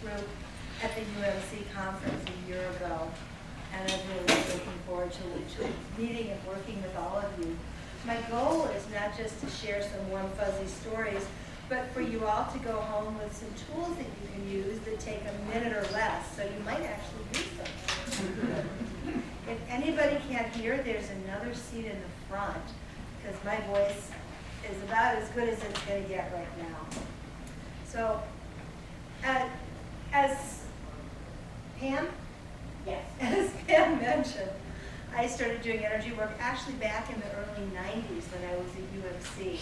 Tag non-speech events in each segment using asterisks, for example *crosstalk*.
group at the UMC conference a year ago. And I'm really looking forward to, meeting and working with all of you. My goal is not just to share some warm fuzzy stories, but for you all to go home with some tools that you can use that take a minute or less, so you might actually use them. if anybody can't hear, there's another seat in the front, because my voice is about as good as it's going to get right now. So, uh, as Pam? Yes. *laughs* As Pam mentioned, I started doing energy work actually back in the early 90s when I was at UMC.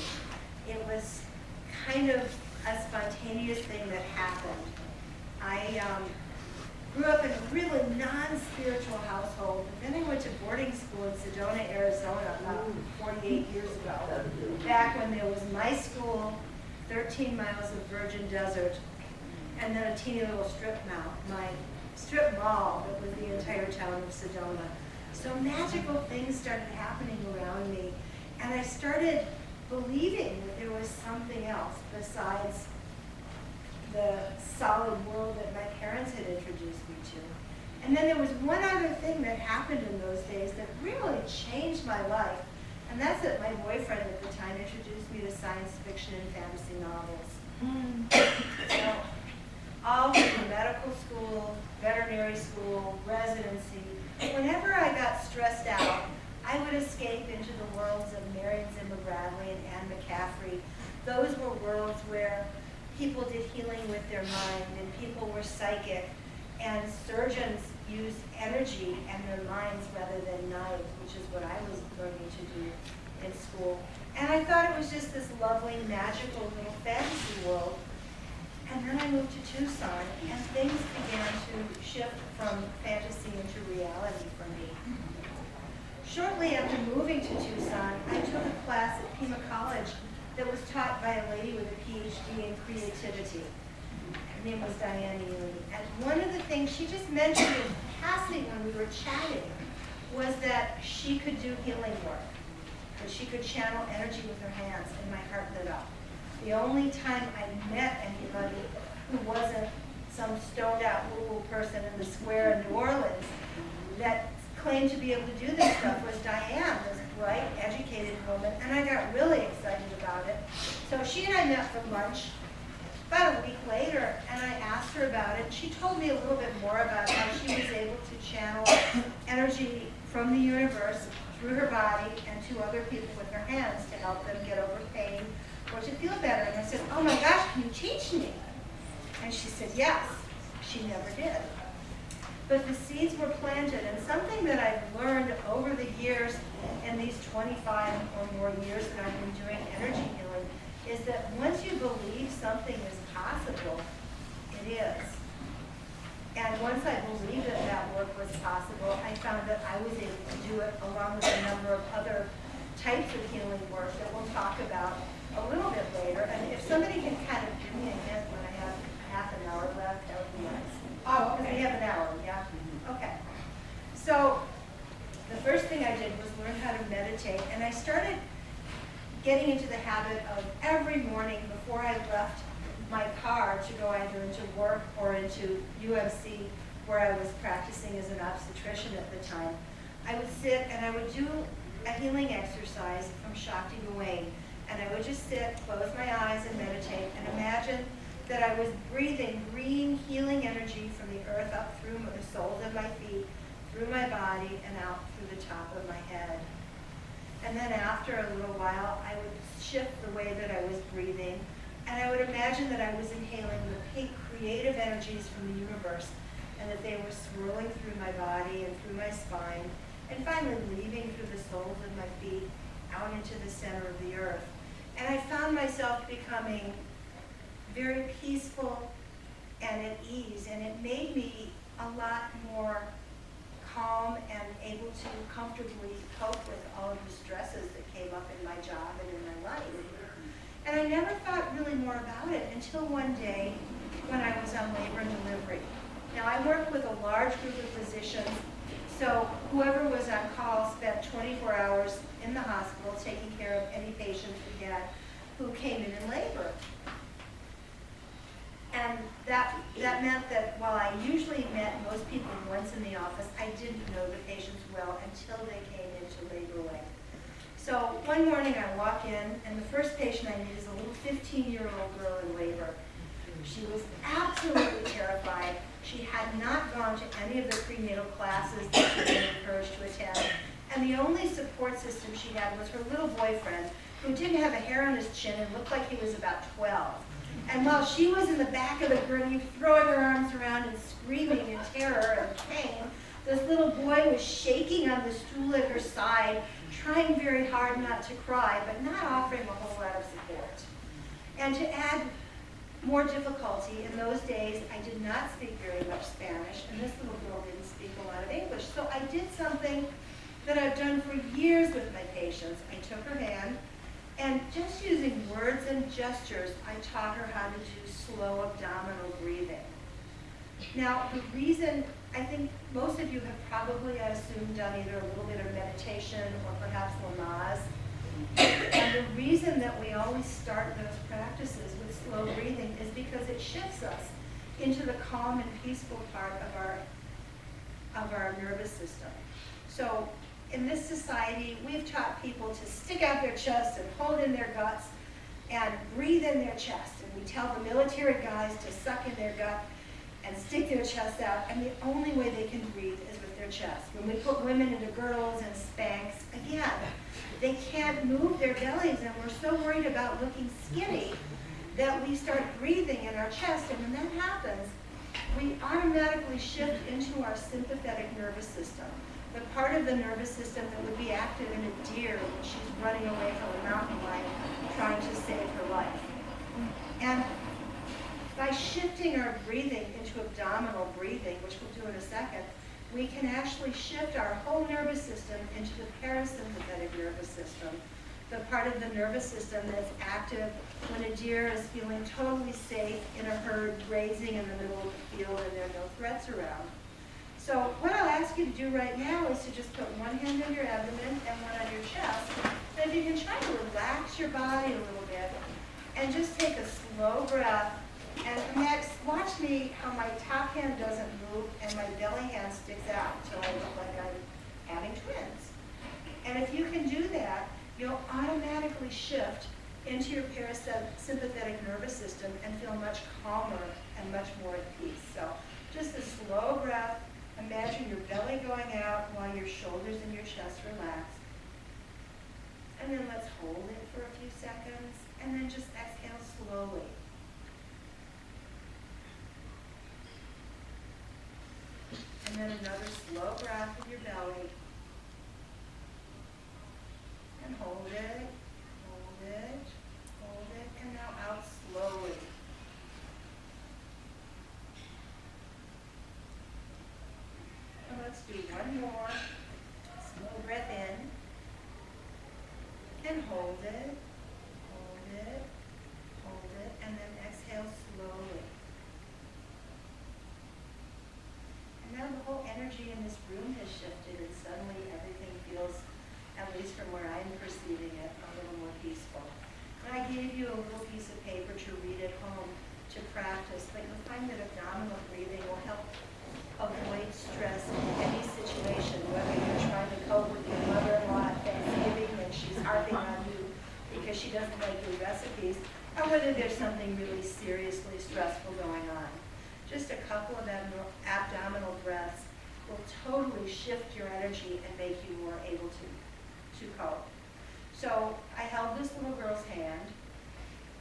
It was kind of a spontaneous thing that happened. I um, grew up in a really non-spiritual household. And then I went to boarding school in Sedona, Arizona about 48 years ago. Back when there was my school, 13 miles of virgin desert, and then a teeny little strip mall, my strip mall that was the entire town of Sedona. So magical things started happening around me, and I started believing that there was something else besides the solid world that my parents had introduced me to. And then there was one other thing that happened in those days that really changed my life, and that's that my boyfriend at the time introduced me to science fiction and fantasy novels. Hmm. *coughs* so, all through medical school, veterinary school, residency, whenever I got stressed out, I would escape into the worlds of Marion Zimmer Bradley and Anne McCaffrey. Those were worlds where people did healing with their mind and people were psychic and surgeons used energy and their minds rather than knives, which is what I was learning to do in school. And I thought it was just this lovely, magical little fantasy world. And then I moved to Tucson, and things began to shift from fantasy into reality for me. Shortly after moving to Tucson, I took a class at Pima College that was taught by a lady with a PhD in creativity. Her name was Diane Ely. And one of the things she just mentioned in passing when we were chatting was that she could do healing work, that she could channel energy with her hands, and my heart lit up. The only time I met anybody who wasn't some stoned out woo-woo person in the square in New Orleans that claimed to be able to do this stuff was Diane, this bright, educated woman, and I got really excited about it. So she and I met for lunch about a week later, and I asked her about it. She told me a little bit more about how she was able to channel energy from the universe through her body and to other people with her hands to help them get over pain or to feel better. And I said, oh my gosh, can you teach me? And she said, yes. She never did. But the seeds were planted, and something that I've learned over the years, in these 25 or more years that I've been doing energy healing, is that once you believe something is possible, it is. And once I believed that that work was possible, I found that I was able to do it along with a number of other types of healing work that we'll talk about a little bit later. And if somebody can kind of give me a hint when I have half an hour left, that would be nice. Oh, Because we okay. have an hour, yeah? Mm-hmm. Okay. So the first thing I did was learn how to meditate, and I started getting into the habit of every morning before I left my car to go either into work or into UMC, where I was practicing as an obstetrician at the time, I would sit and I would do a healing exercise from Shakti Gawain. And I would just sit, close my eyes and meditate and imagine that I was breathing green healing energy from the earth up through the soles of my feet, through my body, and out through the top of my head. And then after a little while, I would shift the way that I was breathing, and I would imagine that I was inhaling the pink creative energies from the universe, and that they were swirling through my body and through my spine, and finally leaving through the soles of my feet out into the center of the earth. And I found myself becoming very peaceful and at ease, and it made me a lot more calm and able to comfortably cope with all of the stresses that came up in my job and in my life. And I never thought really more about it until one day when I was on labor and delivery. Now, I work with a large group of physicians, so whoever was on call spent 24 hours in the hospital taking care of any patients we had who came in in labor. And that, that meant that while I usually met most people once in the office, I didn't know the patients well until they came into labor wing. So one morning I walk in, and the first patient I meet is a little 15-year-old girl in labor. She was absolutely terrified. She had not gone to any of the prenatal classes that she had encouraged to attend. And the only support system she had was her little boyfriend, who didn't have a hair on his chin and looked like he was about 12. And while she was in the back of the gurney, throwing her arms around and screaming in terror and pain, this little boy was shaking on the stool at her side, trying very hard not to cry, but not offering a whole lot of support. And to add more difficulty, in those days I did not speak very much Spanish, and this little girl didn't speak a lot of English. So I did something that I've done for years with my patients. I took her hand, and just using words and gestures, I taught her how to do slow abdominal breathing. Now, the reason, I think most of you have probably, I assume, done either a little bit of meditation or perhaps Lamaze. And the reason that we always start those practices with slow breathing is because it shifts us into the calm and peaceful part of our, of our nervous system. So in this society, we've taught people to stick out their chest and hold in their guts and breathe in their chest. And we tell the military guys to suck in their gut and stick their chest out. And the only way they can breathe is with their chest. When we put women into girdles and Spanx, again, they can't move their bellies and we're so worried about looking skinny that we start breathing in our chest. And when that happens, we automatically shift into our sympathetic nervous system the part of the nervous system that would be active in a deer when she's running away from a mountain lion trying to save her life. And by shifting our breathing into abdominal breathing, which we'll do in a second, we can actually shift our whole nervous system into the parasympathetic nervous system, the part of the nervous system that's active when a deer is feeling totally safe in a herd grazing in the middle of the field and there are no threats around. So what I'll ask you to do right now is to just put one hand on your abdomen and one on your chest. And if you can try to relax your body a little bit and just take a slow breath. And next, watch me how my top hand doesn't move and my belly hand sticks out until I look like I'm having twins. And if you can do that, you'll automatically shift into your parasympathetic nervous system and feel much calmer and much more at peace. So just a slow breath Imagine your belly going out while your shoulders and your chest relax. And then let's hold it for a few seconds, and then just exhale slowly. And then another slow breath with your belly. And hold it, hold it, hold it, and now out slowly. And let's do one more. Slow breath in. And hold it, hold it, hold it, and then exhale slowly. And now the whole energy in this room has shifted and suddenly everything feels, at least from where I'm perceiving it, a little more peaceful. And I gave you a little piece of paper to read at home to practice, but you'll find that abdominal breathing will help avoid stress in any situation, whether you're trying to cope with your mother-in-law at Thanksgiving and she's harping on you because she doesn't like your recipes, or whether there's something really seriously stressful going on. Just a couple of abdominal breaths will totally shift your energy and make you more able to, to cope. So I held this little girl's hand,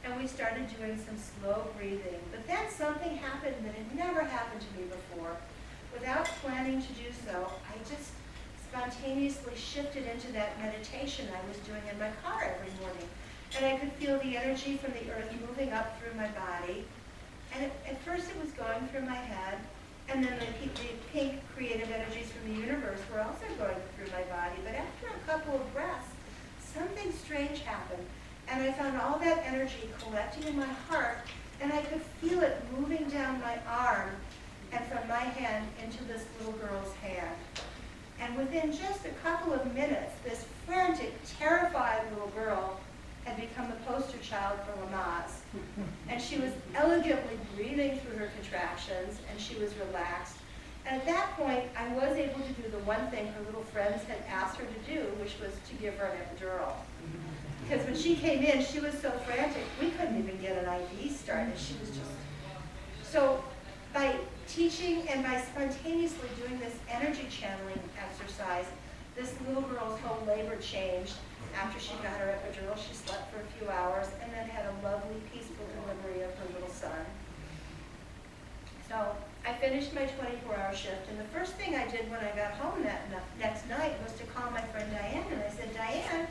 and we started doing some slow breathing. But then something happened that had never happened to me before without planning to do so, I just spontaneously shifted into that meditation I was doing in my car every morning. And I could feel the energy from the earth moving up through my body. And it, at first it was going through my head, and then the, the pink creative energies from the universe were also going through my body. But after a couple of breaths, something strange happened. And I found all that energy collecting in my heart, and I could feel it moving down my arm and from my hand into this little girl's hand. And within just a couple of minutes, this frantic, terrified little girl had become the poster child for Lamaze. And she was elegantly breathing through her contractions, and she was relaxed. And at that point, I was able to do the one thing her little friends had asked her to do, which was to give her an epidural. Because when she came in, she was so frantic, we couldn't even get an IV started. She was just... So by teaching and by spontaneously doing this energy channeling exercise, this little girl's whole labor changed. After she got her epidural, she slept for a few hours and then had a lovely, peaceful delivery of her little son. So I finished my 24-hour shift, and the first thing I did when I got home that next night was to call my friend Diane, and I said, Diane,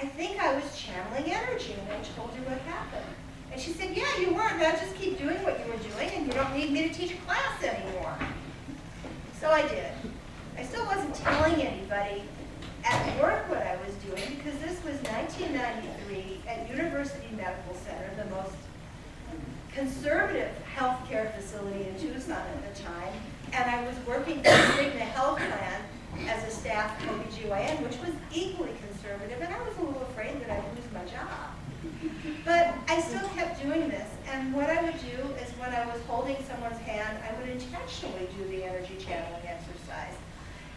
I think I was channeling energy, and I told you what happened. And she said, yeah, you were. Now just keep doing what you were doing, and you don't need me to teach a class anymore. So I did. I still wasn't telling anybody at work what I was doing, because this was 1993 at University Medical Center, the most conservative healthcare facility in Tucson at the time, and I was working for Cigna Health Plan as a staff OBGYN, which was equally conservative, and I was a little afraid that I'd lose my job. But I still kept doing this, and what I would do is when I was holding someone's hand, I would intentionally do the energy channeling exercise.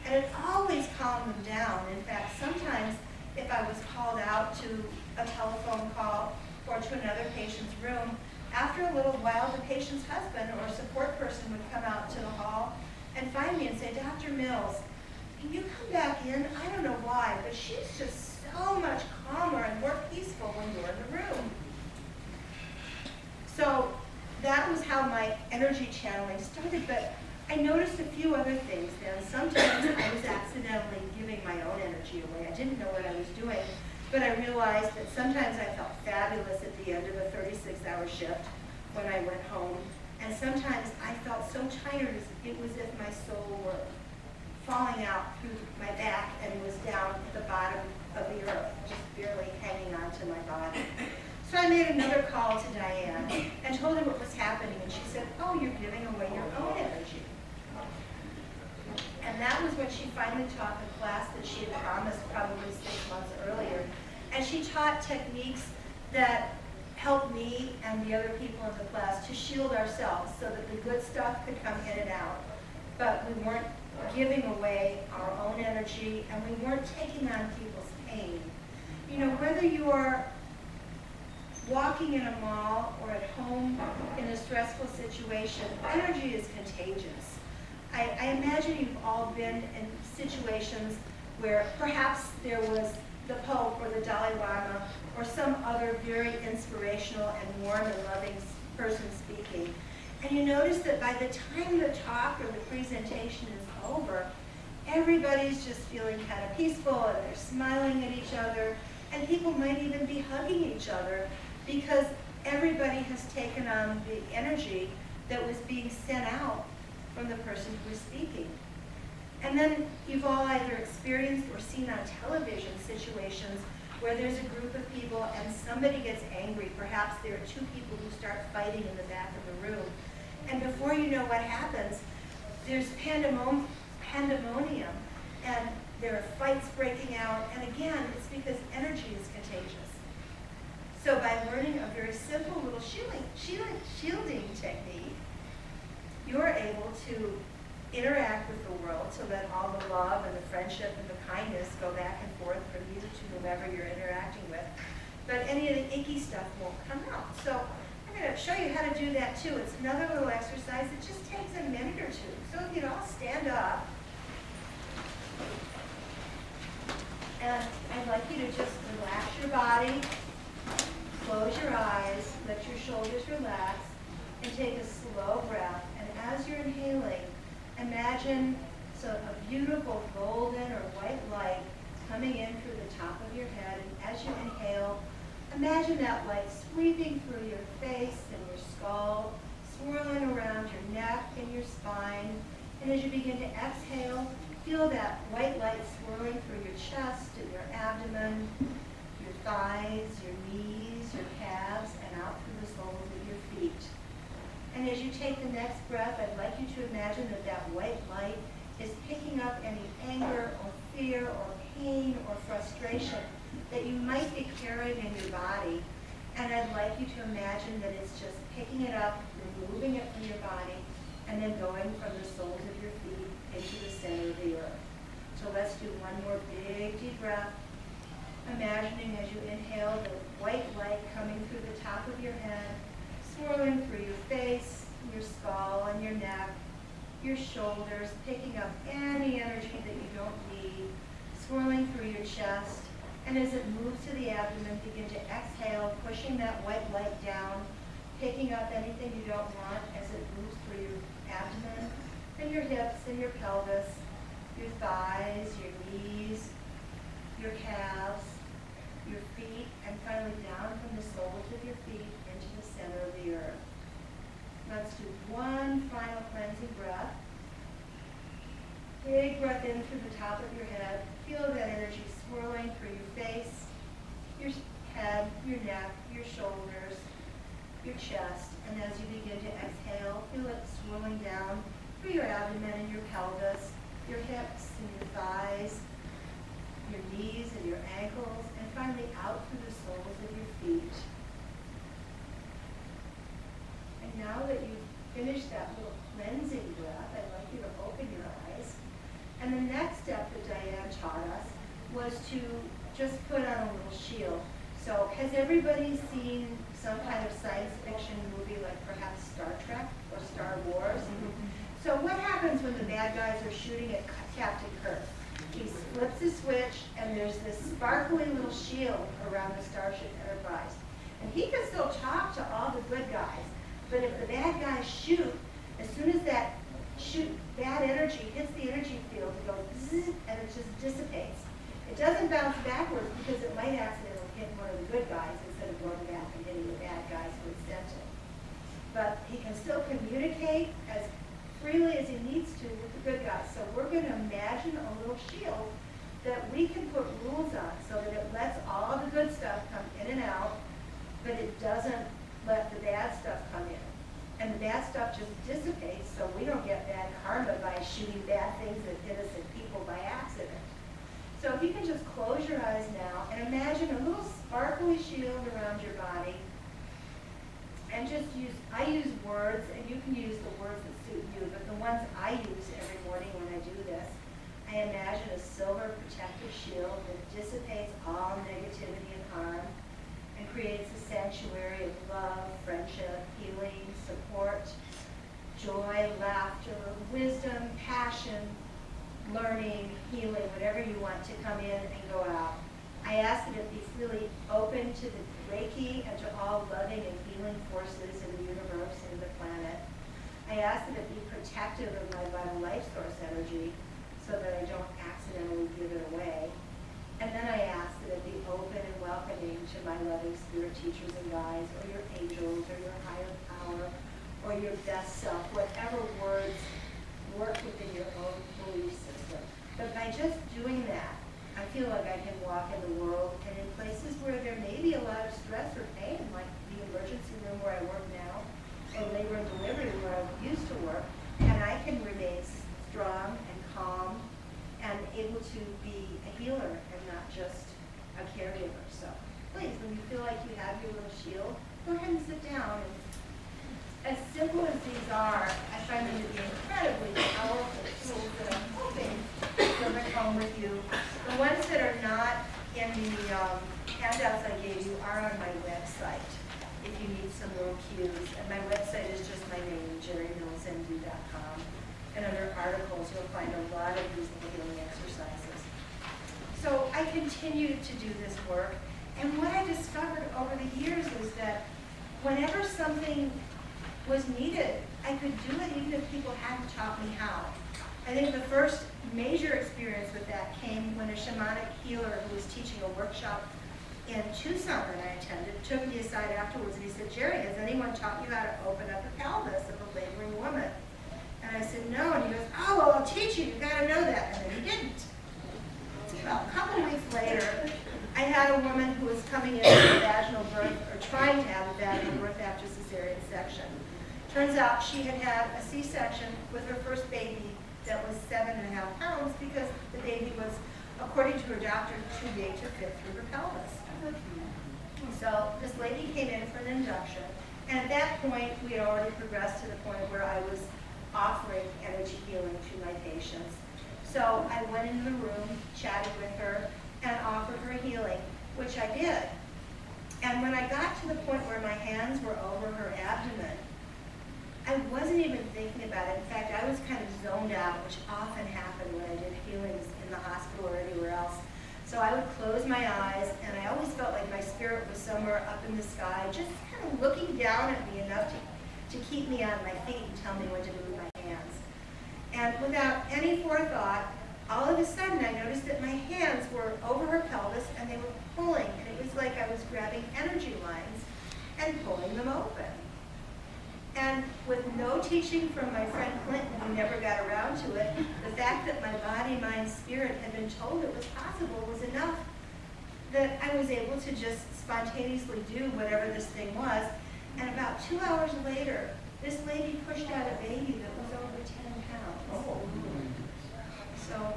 And it always calmed them down. In fact, sometimes if I was called out to a telephone call or to another patient's room, after a little while, the patient's husband or support person would come out to the hall and find me and say, Dr. Mills, can you come back in? I don't know why, but she's just so much calmer and more peaceful when you're in the room. So that was how my energy channeling started, but I noticed a few other things then. Sometimes I was accidentally giving my own energy away. I didn't know what I was doing. But I realized that sometimes I felt fabulous at the end of a 36-hour shift when I went home. And sometimes I felt so tired, it was as if my soul were falling out through my back and was down at the bottom of the earth, just barely hanging on to my body. So I made another call to Diane and told her what was happening, and she said, oh, you're giving away your own energy. And that was when she finally taught the class that she had promised probably six months earlier. And she taught techniques that helped me and the other people in the class to shield ourselves so that the good stuff could come in and out. But we weren't giving away our own energy and we weren't taking on people's pain. You know, whether you are walking in a mall or at home in a stressful situation, energy is contagious. I, I imagine you've all been in situations where perhaps there was the Pope or the Dalai Lama or some other very inspirational and warm and loving person speaking. And you notice that by the time the talk or the presentation is over, everybody's just feeling kind of peaceful and they're smiling at each other and people might even be hugging each other because everybody has taken on the energy that was being sent out from the person who is speaking. And then you've all either experienced or seen on television situations where there's a group of people and somebody gets angry. Perhaps there are two people who start fighting in the back of the room. And before you know what happens, there's pandemonium, pandemonium and there are fights breaking out. And again, it's because energy is contagious. So by learning a very simple little shielding, shielding, shielding technique, you're able to interact with the world so that all the love and the friendship and the kindness go back and forth from you to whomever you're interacting with. But any of the icky stuff won't come out. So I'm going to show you how to do that too. It's another little exercise. It just takes a minute or two. So if you'd all stand up. And I'd like you to just relax your body, close your eyes, let your shoulders relax, and take a slow breath as you're inhaling, imagine so a beautiful golden or white light coming in through the top of your head. And as you inhale, imagine that light sweeping through your face and your skull, swirling around your neck and your spine. And as you begin to exhale, feel that white light swirling through your chest and your abdomen, your thighs, your knees, your calves, and out through the soles of your feet. And as you take the next breath, I'd like you to imagine that that white light is picking up any anger or fear or pain or frustration that you might be carrying in your body. And I'd like you to imagine that it's just picking it up, removing it from your body, and then going from the soles of your feet into the center of the earth. So let's do one more big deep breath. Imagining as you inhale the white light coming through the top of your head, swirling through your face, your skull, and your neck, your shoulders, picking up any energy that you don't need, swirling through your chest, and as it moves to the abdomen, begin to exhale, pushing that white light down, picking up anything you don't want as it moves through your abdomen, and your hips and your pelvis, your thighs, your knees, your calves, your feet, and finally down from the soles of your feet center of the earth. Let's do one final cleansing breath. Big breath in through the top of your head. Feel that energy swirling through your face, your head, your neck, your shoulders, your chest. And as you begin to exhale, feel it swirling down through your abdomen and your pelvis, your hips and your thighs, your knees and your ankles, and finally out through the soles of your feet. And now that you've finished that little cleansing breath, I'd like you to open your eyes. And the next step that Diane taught us was to just put on a little shield. So has everybody seen some kind of science fiction movie like perhaps Star Trek or Star Wars? Mm-hmm. So what happens when the bad guys are shooting at Captain Kirk? He flips a switch and there's this sparkly little shield around the Starship Enterprise. And he can still talk to all the good guys, but if the bad guys shoot, as soon as that shoot bad energy hits the energy field, it goes zzz, and it just dissipates. It doesn't bounce backwards because it might accidentally hit one of the good guys instead of going back and hitting the bad guys who had sent it. But he can still communicate as freely as he needs to with the good guys. So we're going to imagine a little shield that we can put rules on so that it lets all the good stuff come in and out, but it doesn't let the bad stuff come in. And the bad stuff just dissipates so we don't get bad karma by shooting bad things at innocent people by accident. So if you can just close your eyes now and imagine a little sparkly shield around your body and just use, I use words and you can use the words that suit you, but the ones I use every morning when I do this, I imagine a silver protective shield that dissipates all negativity and harm and creates a sanctuary of love, friendship, healing, support, joy, laughter, wisdom, passion, learning, healing, whatever you want to come in and go out. I ask that it be really open to the Reiki and to all loving and healing forces in the universe and the planet. I ask that it be protective of my vital life source energy so that I don't accidentally give it away. And then I ask that it be open and welcoming to my loving spirit teachers and guides, or your angels, or your higher power, or your best self, whatever words work within your own belief system. But by just doing that, I feel like I can walk in the world and in places where there may be a lot of stress or pain, like the emergency room where I work now, or labor and delivery where I used to work, and I can remain strong and calm and able to be a healer just a caregiver. So please, when you feel like you have your little shield, go ahead and sit down. And as simple as these are, I find them to be incredibly powerful tools that I'm hoping you'll bring home with you the ones that are not in the um, handouts I gave you are on my website if you need some little cues. And my website is just my name, jerrymillsmd.com. And under articles, you'll find a lot of these healing exercises. So I continued to do this work. And what I discovered over the years is that whenever something was needed, I could do it even if people hadn't taught me how. I think the first major experience with that came when a shamanic healer who was teaching a workshop in Tucson that I attended took me aside afterwards and he said, Jerry, has anyone taught you how to open up the pelvis of a laboring woman? And I said, no. And he goes, oh, well, I'll teach you. You've got to know that. And then he didn't. Well, a couple weeks later, I had a woman who was coming in with a vaginal birth, or trying to have a vaginal birth after cesarean section. Turns out she had had a C-section with her first baby that was seven and a half pounds because the baby was according to her doctor, too big to fit through her pelvis. So this lady came in for an induction, and at that point, we had already progressed to the point where I was offering energy healing to my patients. So I went into the room, chatted with her, and offered her healing, which I did. And when I got to the point where my hands were over her abdomen, I wasn't even thinking about it. In fact, I was kind of zoned out, which often happened when I did healings in the hospital or anywhere else. So I would close my eyes, and I always felt like my spirit was somewhere up in the sky, just kind of looking down at me enough to, to keep me on my feet and tell me when to move my. And without any forethought, all of a sudden I noticed that my hands were over her pelvis and they were pulling, and it was like I was grabbing energy lines and pulling them open. And with no teaching from my friend Clinton, who never got around to it, the fact that my body, mind, spirit had been told it was possible was enough that I was able to just spontaneously do whatever this thing was. And about two hours later, this lady pushed out a baby that was over 10 So,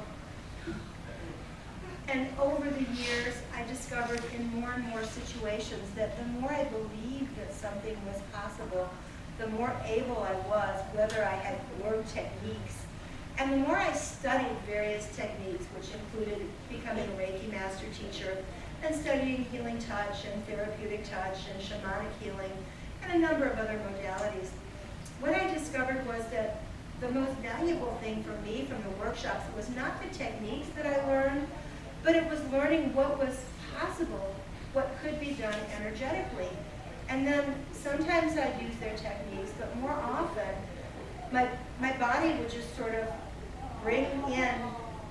and over the years, I discovered in more and more situations that the more I believed that something was possible, the more able I was, whether I had learned techniques. And the more I studied various techniques, which included becoming a Reiki master teacher and studying healing touch and therapeutic touch and shamanic healing and a number of other modalities, what I discovered was that the most valuable thing for me from the workshops was not the techniques that I learned, but it was learning what was possible, what could be done energetically. And then sometimes I'd use their techniques, but more often my, my body would just sort of bring in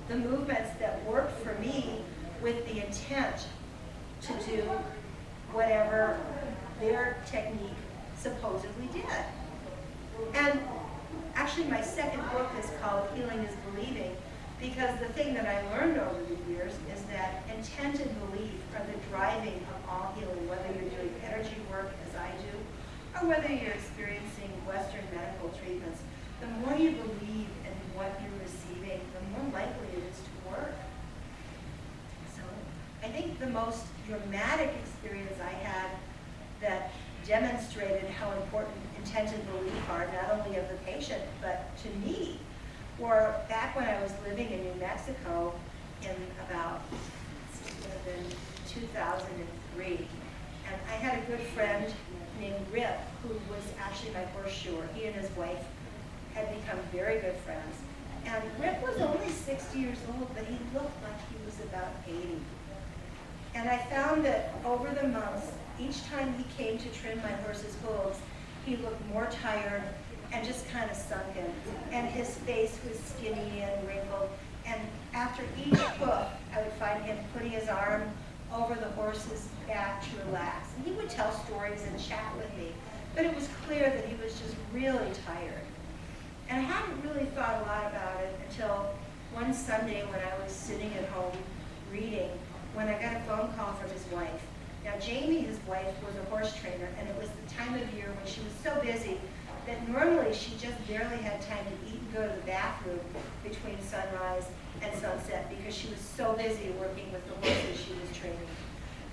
the movements that worked for me with the intent to do whatever their technique supposedly did. And actually my second book is called Healing is Believing, because the thing that I learned over the years is that intent and belief are the driving of all healing, whether you're doing energy work as I do, or whether you're experiencing Western medical treatments. The more you believe in what you're receiving, the more likely it is to work. So I think the most dramatic experience I had that demonstrated how important intent and belief are, not only of the patient, but to me, or back when I was living in New Mexico in about, would have been 2003, and I had a good friend named Rip, who was actually my horseshoer. He and his wife had become very good friends. And Rip was only 60 years old, but he looked like he was about 80. And I found that over the months, each time he came to trim my horse's hooves, he looked more tired and just kind of sunken. And his face was skinny and wrinkled. And after each hoof, I would find him putting his arm over the horse's back to relax. And he would tell stories and chat with me. But it was clear that he was just really tired. And I hadn't really thought a lot about it until one Sunday when I was sitting at home reading, when I got a phone call from his wife. Now, Jamie, his wife, was a horse trainer, and it was the time of year when she was so busy that normally she just barely had time to eat and go to the bathroom between sunrise and sunset because she was so busy working with the horses she was training.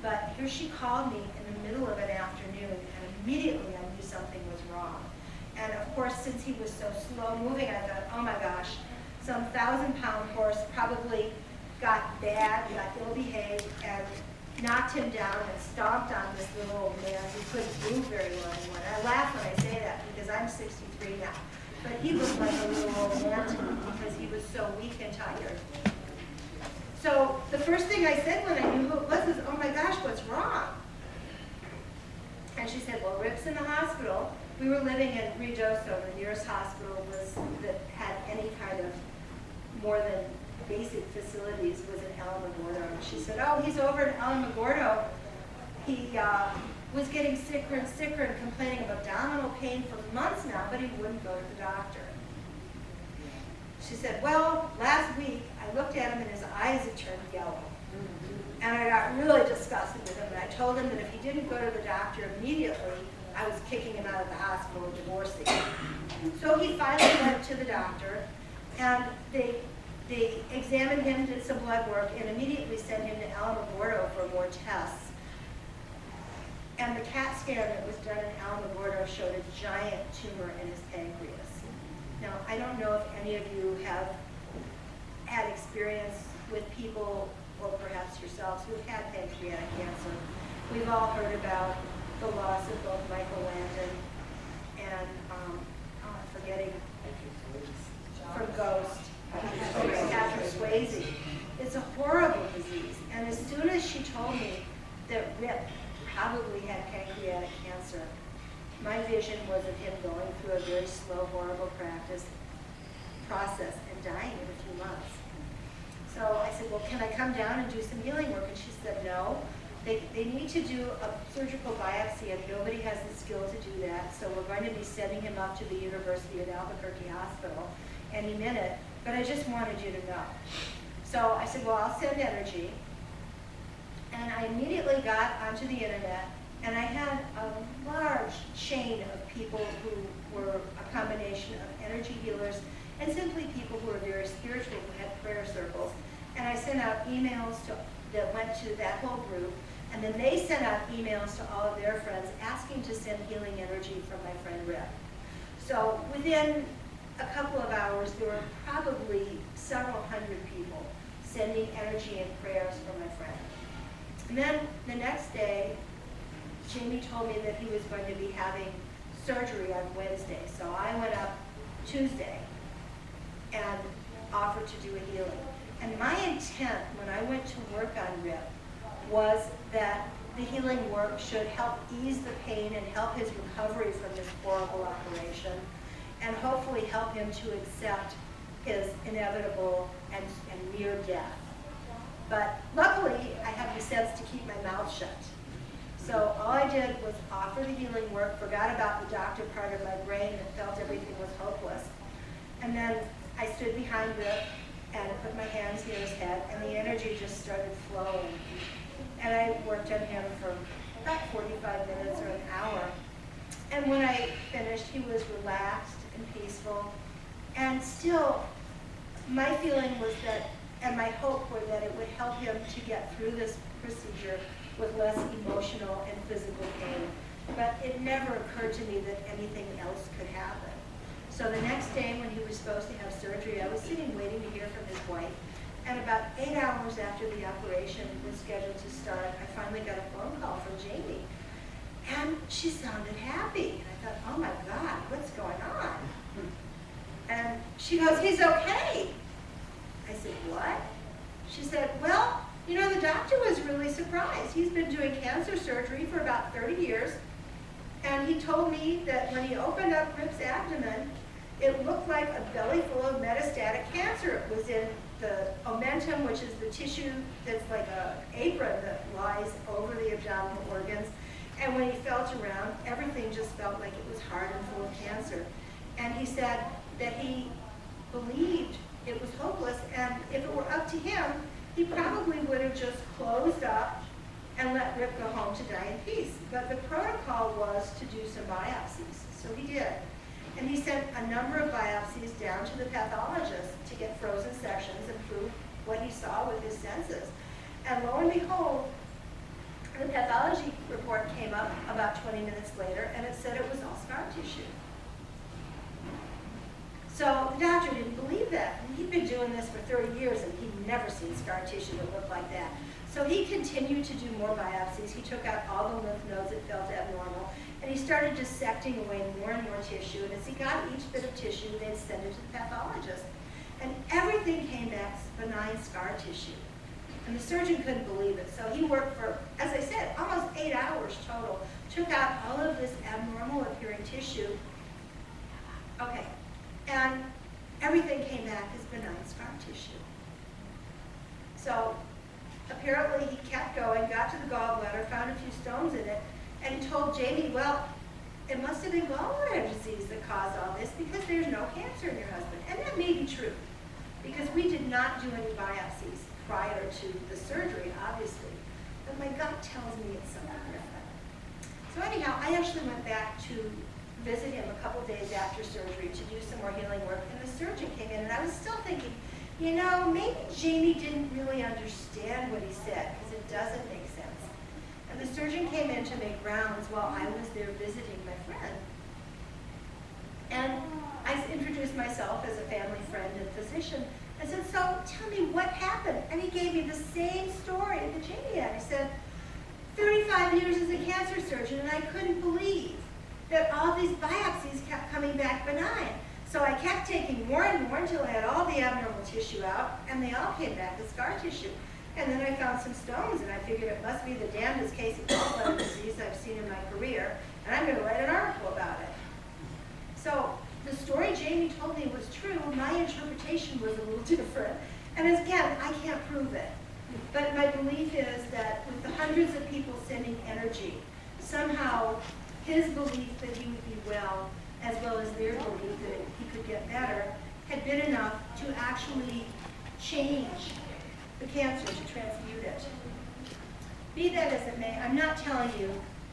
But here she called me in the middle of an afternoon, and immediately I knew something was wrong. And of course, since he was so slow moving, I thought, oh my gosh, some thousand pound horse probably got bad, got ill behaved, and knocked him down and stomped on this little old man who couldn't move very well anymore. And I laugh when I say that because I'm 63 now. But he looked like a little old man to me because he was so weak and tired. So the first thing I said when I knew who it was is, oh my gosh, what's wrong? And she said, well, Rip's in the hospital. We were living in Ruidoso, the nearest hospital was that had any kind of more than basic facilities was in Alamogordo. And she said, oh, he's over in Alamogordo. He uh, was getting sicker and sicker and complaining of abdominal pain for months now, but he wouldn't go to the doctor. She said, well, last week I looked at him and his eyes had turned yellow. And I got really disgusted with him, and I told him that if he didn't go to the doctor immediately, I was kicking him out of the hospital and divorcing him. So he finally went to the doctor, and they they examined him, did some blood work, and immediately sent him to Alamogordo for more tests. And the CAT scan that was done in Alamogordo showed a giant tumor in his pancreas. Now, I don't know if any of you have had experience with people, or perhaps yourselves, who've had pancreatic cancer. We've all heard about the loss of both Michael Landon and, um, oh, I'm forgetting, from Ghost, Patrick Swayze. It's a horrible disease. And as soon as she told me that Rip probably had pancreatic cancer, my vision was of him going through a very slow, horrible practice process and dying in a few months. So I said, well, can I come down and do some healing work? And she said, no. They, they need to do a surgical biopsy and nobody has the skill to do that. So we're going to be sending him up to the University of Albuquerque Hospital any minute, but I just wanted you to know. So I said, well, I'll send energy. And I immediately got onto the internet and I had a large chain of people who were a combination of energy healers and simply people who were very spiritual who had prayer circles. And I sent out emails to, that went to that whole group, and then they sent out emails to all of their friends asking to send healing energy from my friend Rip. So within a couple of hours, there were probably several hundred people sending energy and prayers for my friend. And then the next day, Jamie told me that he was going to be having surgery on Wednesday. So I went up Tuesday and offered to do a healing. And my intent when I went to work on Rip was that the healing work should help ease the pain and help his recovery from this horrible operation and hopefully help him to accept his inevitable and, and near death. But luckily, I have the sense to keep my mouth shut. So all I did was offer the healing work, forgot about the doctor part of my brain and felt everything was hopeless. And then I stood behind Rip and put my hands near his head, and the energy just started flowing. And I worked on him for about 45 minutes or an hour. And when I finished, he was relaxed and peaceful. And still, my feeling was that, and my hope were that it would help him to get through this procedure with less emotional and physical pain. But it never occurred to me that anything else could happen. So the next day when he was supposed to have surgery, I was sitting waiting to hear from his wife. And about eight hours after the operation was scheduled to start, I finally got a phone call from Jamie. And she sounded happy. Thought, oh my God, what's going on? *laughs* And she goes, he's okay. I said, what? She said, well, you know, the doctor was really surprised. He's been doing cancer surgery for about 30 years. And he told me that when he opened up Rip's abdomen, it looked like a belly full of metastatic cancer. It was in the omentum, which is the tissue that's like an apron that lies over the abdominal organs. And when he felt around, everything just felt like it was hard and full of cancer. And he said that he believed it was hopeless, and if it were up to him, he probably would have just closed up and let Rip go home to die in peace. But the protocol was to do some biopsies, so he did. And he sent a number of biopsies down to the pathologist to get frozen sections and prove what he saw with his senses. And lo and behold, the pathology report came up about 20 minutes later, and it said it was all scar tissue. So the doctor didn't believe that. He'd been doing this for 30 years, and he'd never seen scar tissue that looked like that. So he continued to do more biopsies. He took out all the lymph nodes that felt abnormal. And he started dissecting away more and more tissue. And as he got each bit of tissue, they'd send it to the pathologist. And everything came back benign scar tissue. And the surgeon couldn't believe it. So he worked for, as I said, almost eight hours total. Took out all of this abnormal appearing tissue. Okay. And everything came back as benign scar tissue. So apparently he kept going, got to the gallbladder, found a few stones in it, and told Jamie, well, it must have been gallbladder disease that caused all this because there's no cancer in your husband. And that may be true because we did not do any biopsies prior to the surgery, obviously. But my gut tells me it's something different. So anyhow, I actually went back to visit him a couple days after surgery to do some more healing work, and the surgeon came in, and I was still thinking, you know, maybe Jamie didn't really understand what he said because it doesn't make sense. And the surgeon came in to make rounds while I was there visiting my friend. And I introduced myself as a family friend and physician. I said, so tell me what happened. And he gave me the same story that Jamie had. He said, 35 years as a cancer surgeon, and I couldn't believe that all these biopsies kept coming back benign. So I kept taking more and more until I had all the abnormal tissue out, and they all came back as scar tissue. And then I found some stones, and I figured it must be the damnedest case of gallbladder disease I've seen in my career, and I'm going to write an article about it. So the story Jamie told me was true. My interpretation was a little *laughs* different. And again, I can't prove it. But my belief is that with the hundreds of people sending energy, somehow his belief that he would be well as well as their belief that he could get better, had been enough to actually change the cancer, to transmute it. Be that as it may, I'm not telling you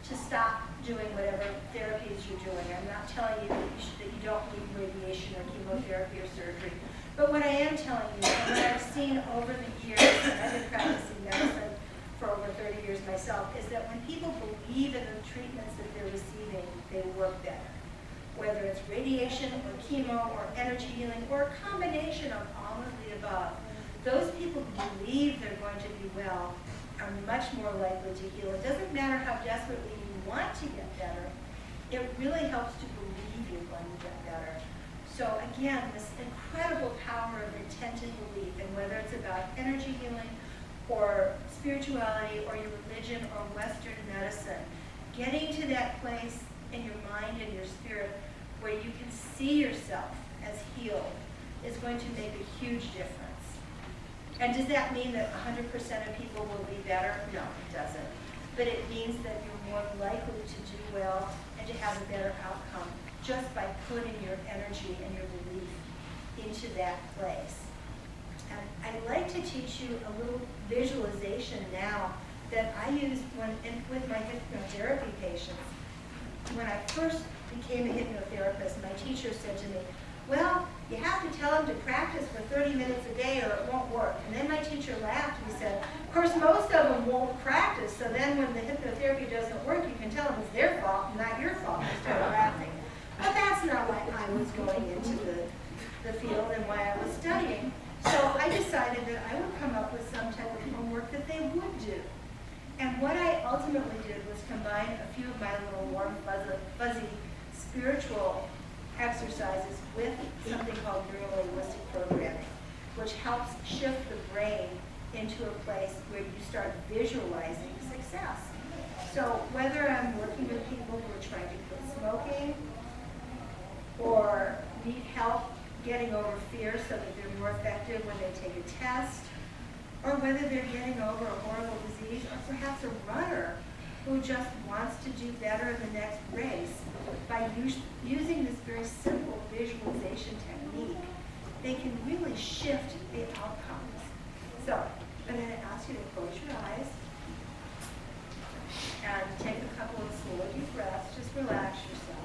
to stop doing whatever therapies you're doing. I'm not telling you that you, should, that you don't need radiation or chemotherapy or surgery. But what I am telling you, and what I've seen over the years, and I've been practicing medicine for over 30 years myself, is that when people believe in the treatments that they're receiving, they work better whether it's radiation or chemo or energy healing or a combination of all of the above. Those people who believe they're going to be well are much more likely to heal. It doesn't matter how desperately want to get better. It really helps to believe you're going to get better. So again, this incredible power of intent and belief, and whether it's about energy healing or spirituality or your religion or Western medicine, getting to that place in your mind and your spirit where you can see yourself as healed is going to make a huge difference. And does that mean that 100% of people will be better? No, it doesn't. But it means that you're more likely to do well and to have a better outcome just by putting your energy and your belief into that place. And I'd like to teach you a little visualization now that I use when with my hypnotherapy patients. When I first became a hypnotherapist, my teacher said to me, well, you have to tell them to practice for 30 minutes a day or it won't work. And then my teacher laughed and said, of course, most of them won't practice, so then when the hypnotherapy doesn't work, you can tell them it's their fault, not your fault. I started *laughs* laughing. But that's not why I was going into the, the field and why I was studying. So I decided that I would come up with some type of homework that they would do. And what I ultimately did was combine a few of my little warm, fuzzy, fuzzy spiritual exercises with something called neuro-linguistic programming, which helps shift the brain into a place where you start visualizing success. So whether I'm working with people who are trying to quit smoking or need help getting over fear so that they're more effective when they take a test, or whether they're getting over a horrible disease, or perhaps a runner who just wants to do better in the next race, by using this very simple visualization technique, they can really shift the outcomes. So I'm going to ask you to close your eyes and take a couple of slow deep breaths. Just relax yourself.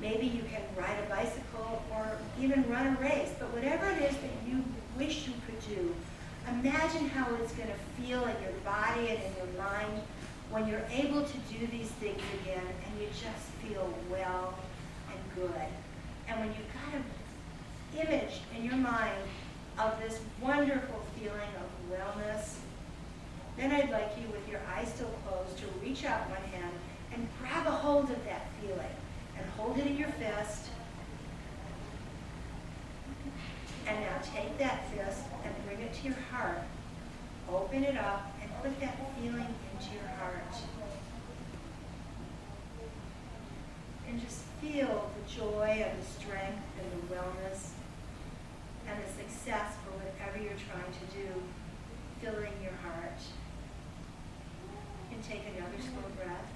Maybe you can ride a bicycle or even run a race, but whatever it is that you wish you could do, imagine how it's going to feel in your body and in your mind when you're able to do these things again and you just feel well and good. And when you've got an image in your mind of this wonderful feeling of wellness, then I'd like you, with your eyes still closed, to reach out one hand and grab a hold of that feeling and hold it in your fist. And now take that fist and bring it to your heart open it up and put that feeling into your heart. And just feel the joy and the strength and the wellness and the success for whatever you're trying to do filling your heart. And take another slow breath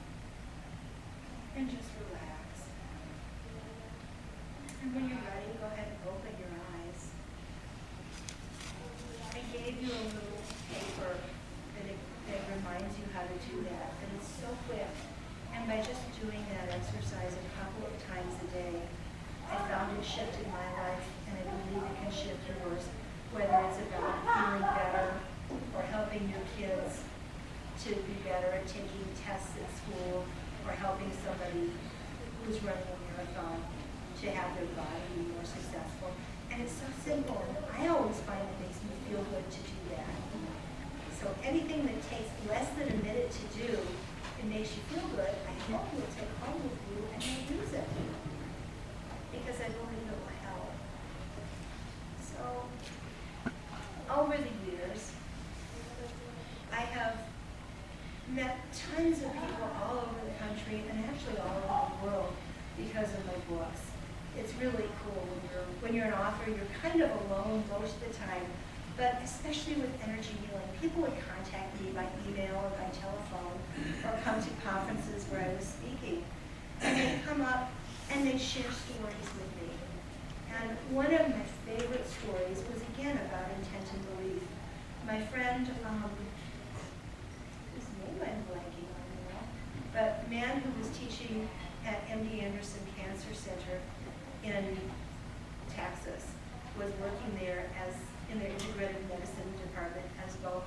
and just relax. And when you're ready, go ahead and open your eyes. I gave you a little paper that, it, that reminds you how to do that, and it's so quick. And by just doing that exercise a couple of times a day, I found it shifted my life, and I believe it can shift yours, whether it's about feeling better or helping your kids to be better at taking tests at school or helping somebody who's running a marathon to have their body be more successful. And it's so simple, and I always find it makes me feel good to do that. So anything that takes less than a minute to do, it makes you feel good, I hope you'll take home with you and you'll use it. Because I believe it will help. So, over the years, I have met tons of people all over the country and actually all over the world because of my books. It's really cool when you're, when you're an author, you're kind of alone most of the time, but especially with energy healing, people would contact me by email or by telephone or come to conferences where I was speaking. And they'd come up and they'd share stories with me. And one of my favorite stories was again about intent and belief. My friend, um, his name I'm blanking on now, but man who was teaching at MD Anderson Cancer Center in Texas was working there as in their integrated medicine department as both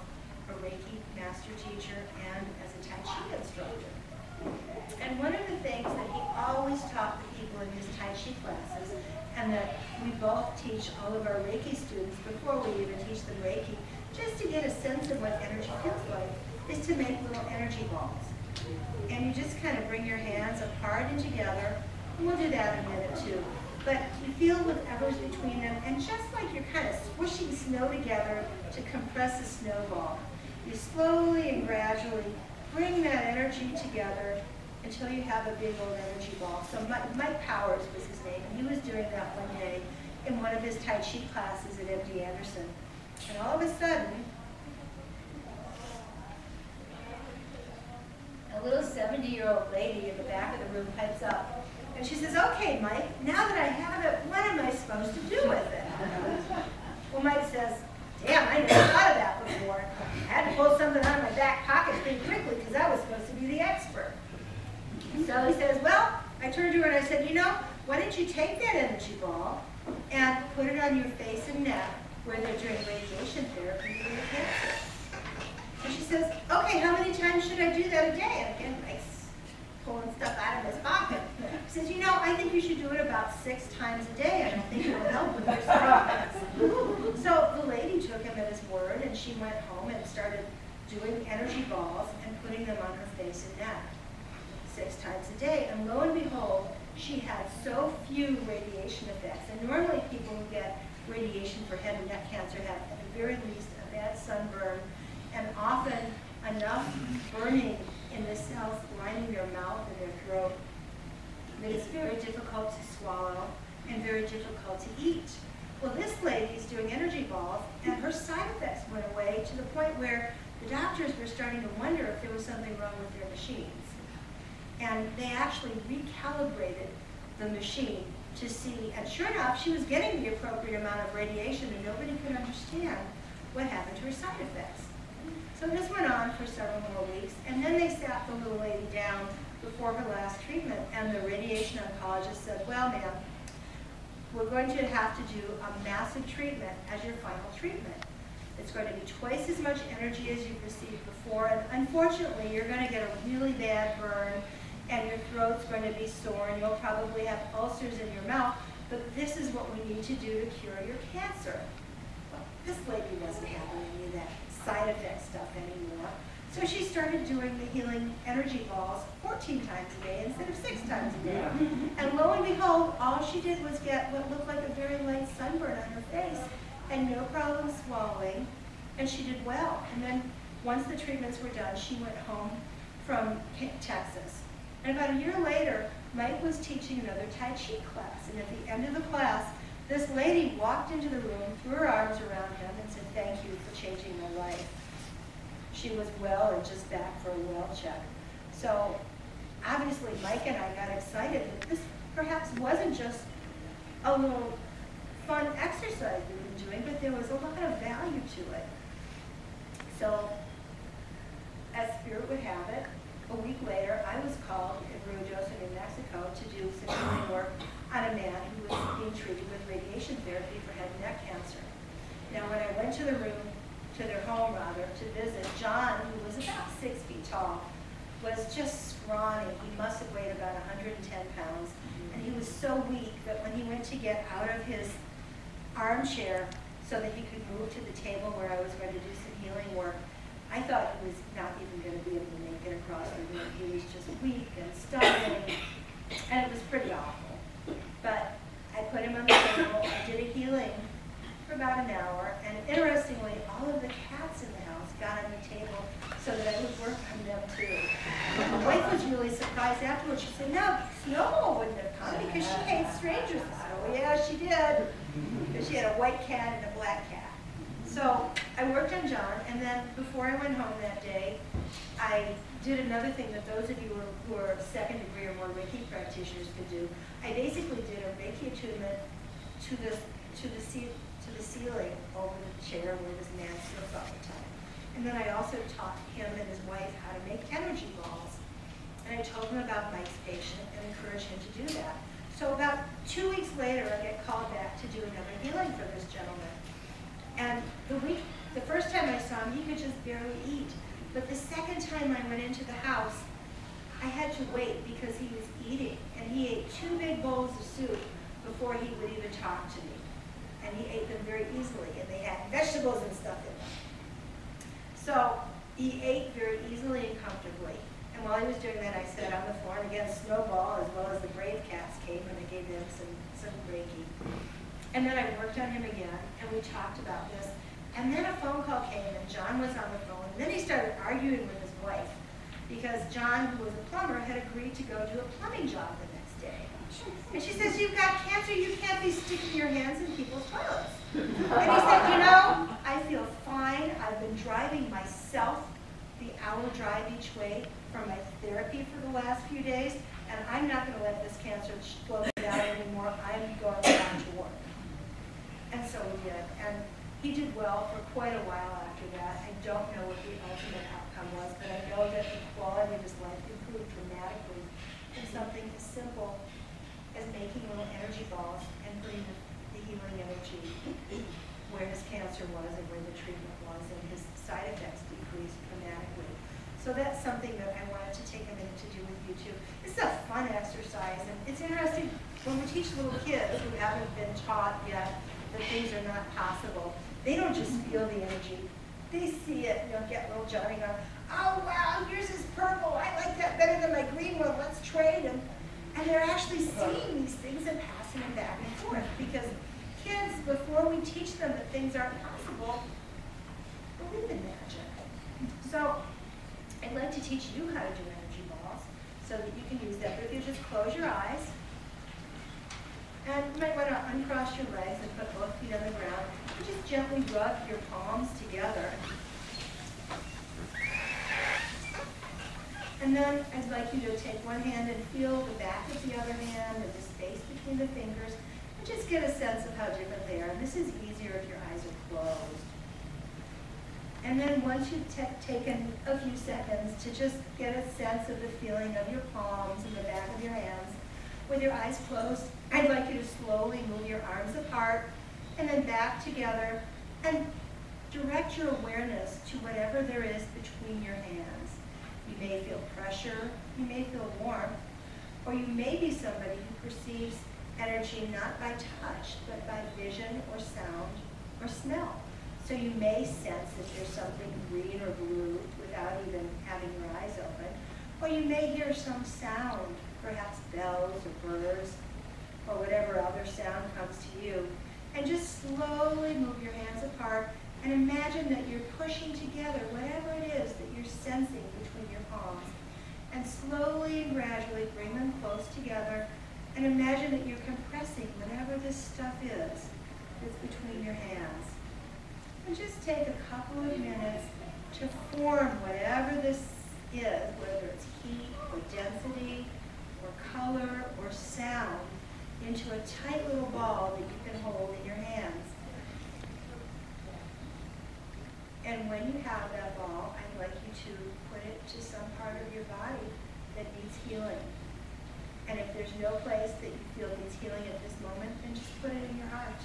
a Reiki master teacher and as a Tai Chi instructor. And one of the things that he always taught the people in his Tai Chi classes, and that we both teach all of our Reiki students before we even teach them Reiki, just to get a sense of what energy feels like, is to make little energy balls. And you just kind of bring your hands apart and together, and we'll do that in a minute too. But you feel whatever's between them, and just like you're kind of squishing snow together to compress a snowball, you slowly and gradually bring that energy together until you have a big old energy ball. So Mike Powers was his name, and he was doing that one day in one of his Tai Chi classes at MD Anderson. And all of a sudden, a little 70-year-old lady in the back of the room pipes up. And she says, okay, Mike, now that I have it, what am I supposed to do with it? Well, Mike says, damn, I never thought of that before. I had to pull something out of my back pocket pretty quickly because I was supposed to be the expert. So he says, well, I turned to her and I said, you know, why don't you take that energy ball and put it on your face and neck where they're doing radiation therapy for your cancer. And she says, okay, how many times should I do that a day? Again, Mike's pulling stuff out of his pocket. He says, you know, I think you should do it about six times a day. I don't think it will help with your side So the lady took him at his word and she went home and started doing energy balls and putting them on her face and neck six times a day. And lo and behold, she had so few radiation effects. And normally people who get radiation for head and neck cancer have at the very least a bad sunburn and often enough burning in the cells lining their mouth and their throat that it's very difficult to swallow and very difficult to eat. Well, this lady is doing energy balls, and her side effects went away to the point where the doctors were starting to wonder if there was something wrong with their machines. And they actually recalibrated the machine to see, and sure enough, she was getting the appropriate amount of radiation, and nobody could understand what happened to her side effects. So this went on for several more weeks, and then they sat the little lady down before her last treatment, and the radiation oncologist said, well, ma'am, we're going to have to do a massive treatment as your final treatment. It's going to be twice as much energy as you've received before, and unfortunately, you're going to get a really bad burn, and your throat's going to be sore, and you'll probably have ulcers in your mouth, but this is what we need to do to cure your cancer. Well, this lady wasn't having any of that side effect stuff anymore. So she started doing the healing energy balls 14 times a day instead of six times a day. Mm-hmm. And lo and behold, all she did was get what looked like a very light sunburn on her face and no problem swallowing and she did well. And then once the treatments were done, she went home from Texas. And about a year later, Mike was teaching another Tai Chi class, and at the end of the class, this lady walked into the room, threw her arms around him, and said, thank you for changing my life. She was well and just back for a well check. So obviously Mike and I got excited that this perhaps wasn't just a little fun exercise we were doing, but there was a lot of value to it. So as spirit would have it, a week later, I was called in Ruidoso, New Mexico to do some work on a man who was being treated with radiation therapy for head and neck cancer. Now, when I went to the room, to their home rather, to visit, John, who was about six feet tall, was just scrawny. He must have weighed about 110 pounds. And he was so weak that when he went to get out of his armchair so that he could move to the table where I was going to do some healing work, I thought he was not even going to be able to make it across the room. He was just weak and stumbling, and it was pretty awful. But I put him on the table, I did a healing for about an hour, and interestingly, all of the cats in the house got on the table so that I would work on them too. My wife was really surprised afterwards. She said, no, Snowball wouldn't have come because she hates strangers. I said, oh yeah, she did. Because she had a white cat and a black cat. So I worked on John, and then before I went home that day, I did another thing that those of you who are, who are second degree or more Reiki practitioners could do. I basically did a Reiki attunement to the to the to the ceiling over the chair where this man sits all the time. And then I also taught him and his wife how to make energy balls. And I told him about Mike's patient and encouraged him to do that. So about two weeks later, I get called back to do another healing for this gentleman. And the week, the first time I saw him, he could just barely eat. But the second time I went into the house, I had to wait because he was eating. And he ate two big bowls of soup before he would even talk to me. And he ate them very easily, and they had vegetables and stuff in them. So he ate very easily and comfortably. And while he was doing that, I sat on the floor, and again, Snowball, as well as the Brave Cats, came, and I gave them some, some Reiki. And then I worked on him again, and we talked about this. And then a phone call came, and John was on the phone. And then he started arguing with his wife because John, who was a plumber, had agreed to go do a plumbing job the next day. And she says, you've got cancer, you can't be sticking your hands in people's toilets. And he said, you know, I feel fine. I've been driving myself the hour drive each way from my therapy for the last few days, and I'm not going to let this cancer slow me down anymore. I'm going back to work. And so we did. And he did well for quite a while after that. I don't know what the ultimate outcome was, but I know that the quality of his life improved dramatically from something as simple as making little energy balls and putting the, healing energy where his cancer was and where the treatment was, and his side effects decreased dramatically. So that's something that I wanted to take a minute to do with you too. It's a fun exercise, and it's interesting when we teach little kids who haven't been taught yet that things are not possible. They don't just feel the energy. They see it, you know, get little Johnny going, oh wow, yours is purple. I like that better than my green one. Let's trade. And, and they're actually seeing these things and passing them back and forth because kids, before we teach them that things aren't possible, believe in magic. So I'd like to teach you how to do energy balls so that you can use that. But if you just close your eyes, and you might want to uncross your legs and put both feet on the ground. And just gently rub your palms together. And then I'd like you to take one hand and feel the back of the other hand and the space between the fingers and just get a sense of how different they are. And this is easier if your eyes are closed. And then once you've taken a few seconds to just get a sense of the feeling of your palms and the back of your hands, with your eyes closed, I'd like you to slowly move your arms apart and then back together and direct your awareness to whatever there is between your hands. You may feel pressure, you may feel warmth, or you may be somebody who perceives energy not by touch, but by vision or sound or smell. So you may sense that there's something green or blue without even having your eyes open. Or you may hear some sound perhaps bells or birds or whatever other sound comes to you. And just slowly move your hands apart And imagine that you're pushing together whatever it is that you're sensing between your palms. And slowly and gradually bring them close together. And imagine that you're compressing whatever this stuff is that's between your hands. And just take a couple of minutes to form whatever this is, whether it's heat or density or color or sound, into a tight little ball that you can hold in your hands. And when you have that ball, I'd like you to put it to some part of your body that needs healing. And if there's no place that you feel needs healing at this moment, then just put it in your heart.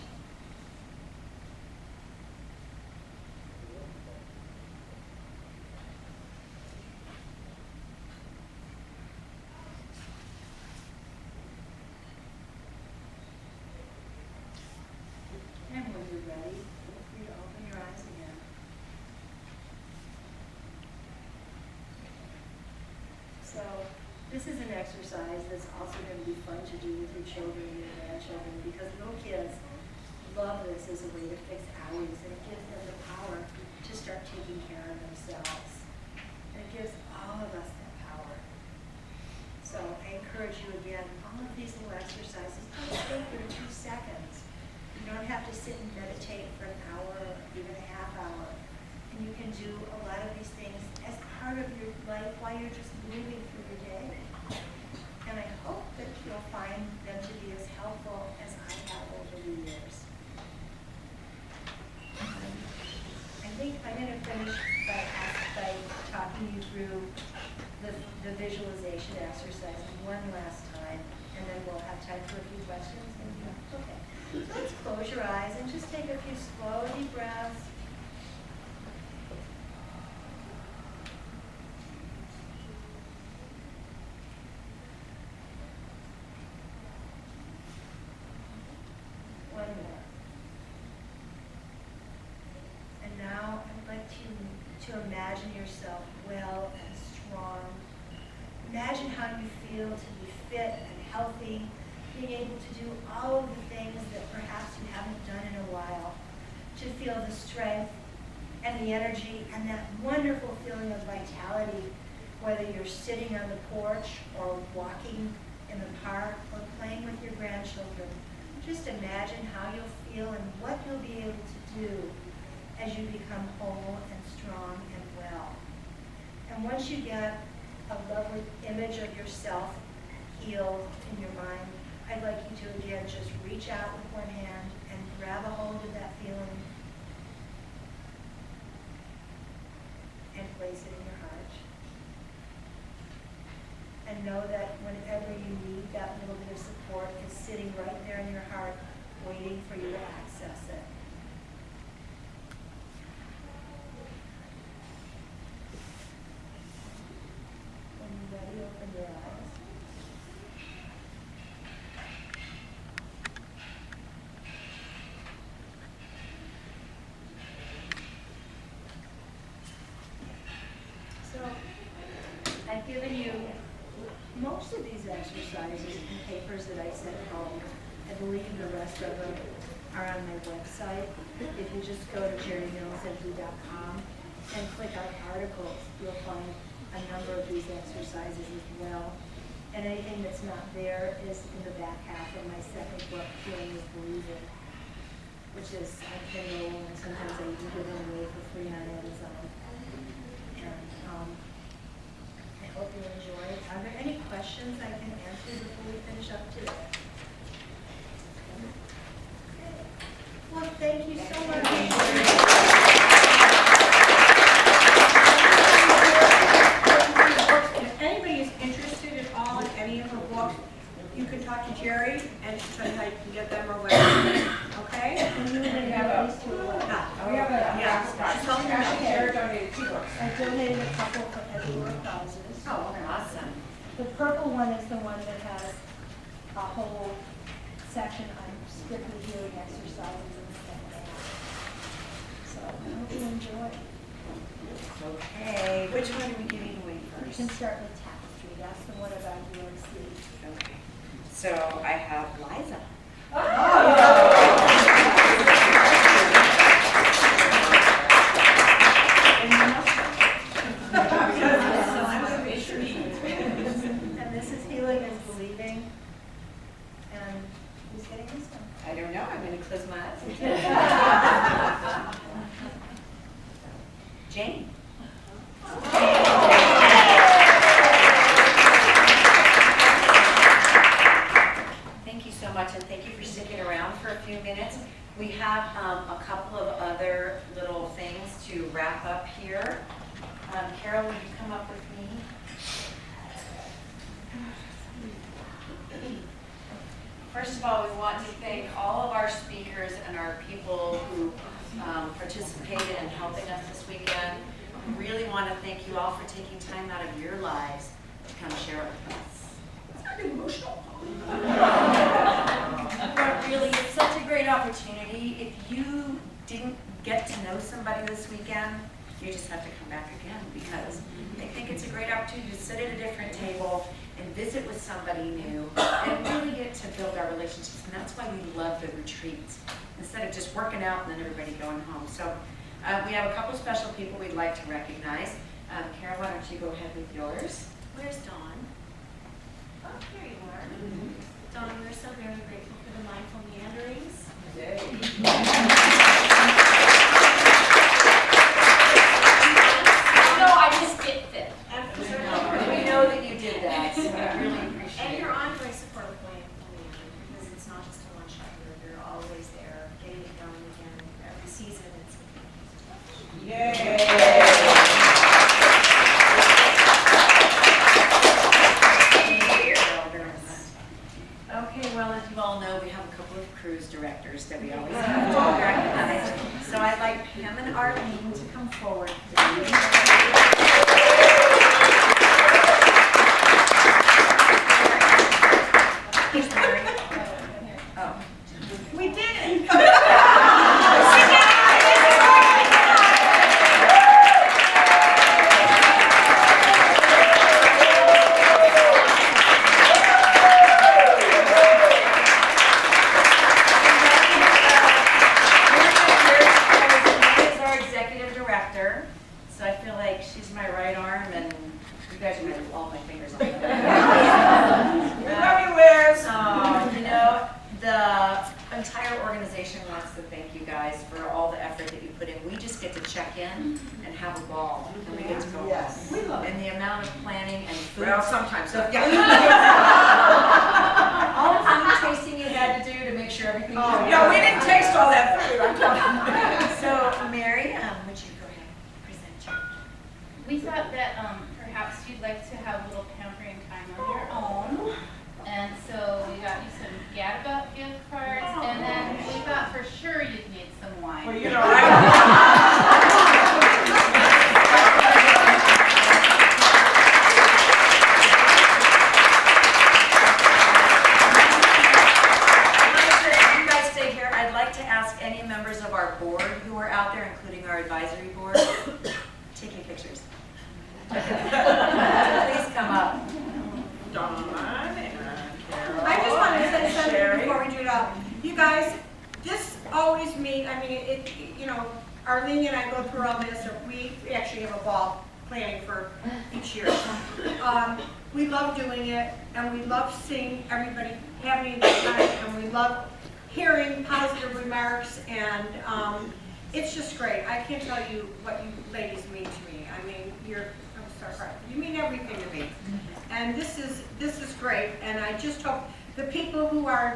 And when you're ready, feel free to open your eyes again. So this is an exercise that's also going to be fun to do with your children and your grandchildren because little kids love this as a way to fix owies and it gives them the power to start taking care of themselves. And it gives all of us that power. So I encourage you again, all of these little exercises, don't take them two seconds. You don't have to sit and meditate for an hour or even a half hour. And you can do a lot of these things as part of your life while you're just moving through your day. That you'll find them to be as helpful as I have over the years. I think I'm going to finish by, by talking you through the, the visualization exercise one last time, and then we'll have time for a few questions. Okay. So Let's close your eyes and just take a few slow, deep breaths. One more. And now I'd like you imagine yourself well and strong. Imagine how you feel to be fit and healthy, being able to do all of the things that perhaps you haven't done in a while, to feel the strength and the energy and that wonderful feeling of vitality, whether you're sitting on the porch or walking in the park or playing with your grandchildren. Just imagine how you'll feel and what you'll be able to do as you become whole and strong and well. And once you get a lovely image of yourself healed in your mind, I'd like you to again just out with one hand and grab a hold of that feeling and place it in your heart. And know that whenever you need that little bit of support, it's sitting right there in your heart, waiting for you to access it. When you're ready, open your eyes. So, I've given you most of these exercises and papers that I sent home. I believe the rest of them are on my website. If you just go to jerrymillsmd.com and click on articles, you'll find a number of these exercises as well. And anything that's not there is in the back half of my second book, Feeling is Believing, which is Kindle, and sometimes I even give them away for free on Amazon. And, um, I hope you enjoy. Are there any questions I can answer before we finish up today? Well, thank you so much. If anybody is interested at all in any of her books, you can talk to Jerry and she'll tell you how you can get them or whatever, okay? And you would have these two away. We have a, yeah, she's telling me now. Jared donated two books. I donated a couple for Edgeworth houses. Oh, awesome. The purple one is the one that has a whole section on strictly healing exercises in the second half. So I hope you enjoy. Okay, which one are we giving away You first? can start with tapestry, that's the one about UMC. Okay, so I have Liza. Oh!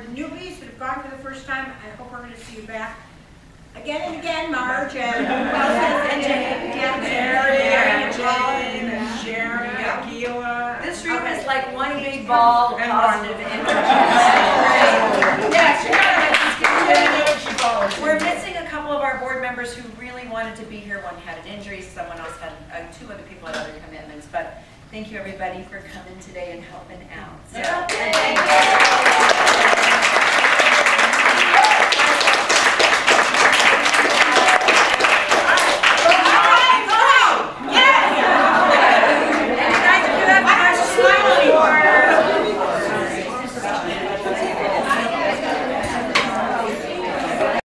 The newbies that have gone for the first time, I hope we're going to see you back again and again, Marge, and and Mary, and Colin, and Sharon. This room is like one big ball of positive energy. *laughs* We're missing a couple of our board members who really wanted to be here. One had an injury, someone else had, uh, two other people had other commitments, but thank you everybody for coming today and helping out. So, and